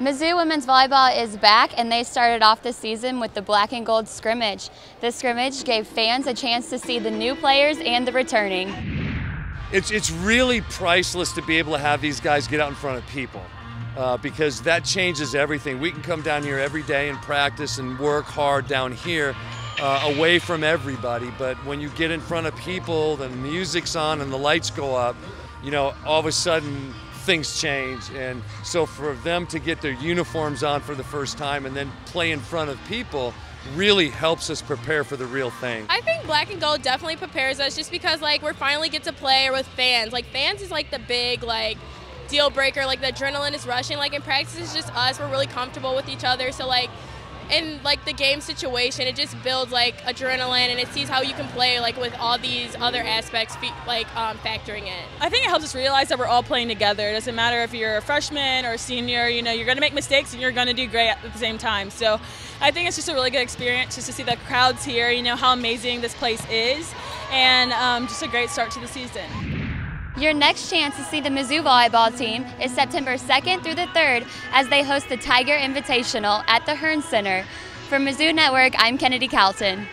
Mizzou women's volleyball is back and they started off the season with the black and gold scrimmage. The scrimmage gave fans a chance to see the new players and the returning. It's, it's really priceless to be able to have these guys get out in front of people uh, because that changes everything. We can come down here every day and practice and work hard down here uh, away from everybody, but when you get in front of people, the music's on and the lights go up, you know, all of a sudden things change. And so for them to get their uniforms on for the first time and then play in front of people really helps us prepare for the real thing. I think black and gold definitely prepares us just because like we're finally get to play with fans. Like fans is like the big like deal breaker. Like the adrenaline is rushing. Like in practice it's just us. We're really comfortable with each other. So like in like the game situation, it just builds like adrenaline and it sees how you can play like with all these other aspects like um, factoring in. I think it helps us realize that we're all playing together. It doesn't matter if you're a freshman or a senior. You know, you're going to make mistakes and you're going to do great at the same time. So I think it's just a really good experience just to see the crowds here. You know how amazing this place is, and um, just a great start to the season. Your next chance to see the Mizzou volleyball team is September 2nd through the 3rd as they host the Tiger Invitational at the Hearnes Center. For Mizzou Network, I'm Kennedy Calton.